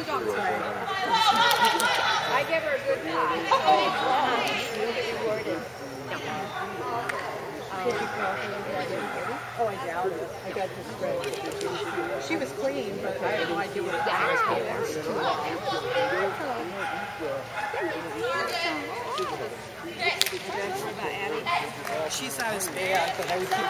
I give her a good pie. You'll get rewarded. Oh, I doubt it. I got this. She was clean, but I had no idea what it was. She's not as bad, but I would keep